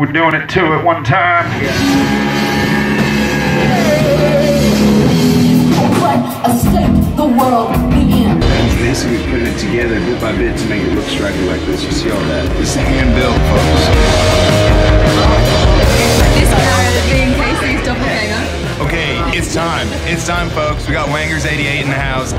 We're doing it two at one time. What a state the world be in. Basically putting it together bit by bit to make it look striking like this. You see all that? It's hand built, folks. This carrot being Casey's doppelganger. Okay, it's time. It's time, folks. We got Wangers 88 in the house.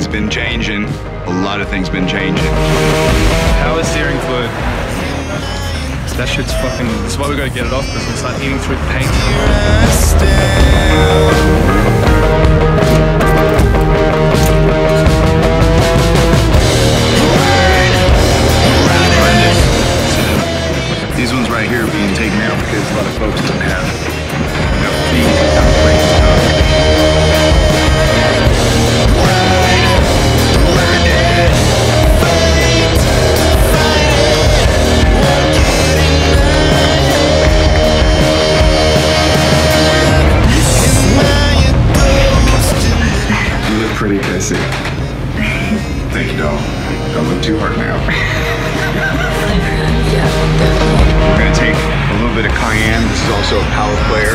Things been changing. A lot of things been changing. Power steering fluid. That shit's fucking. That's why we gotta get it off because it's like eating through the paint. Pissy. Thank you, doll. Don't look too hard now. We're gonna take a little bit of cayenne. This is also a power player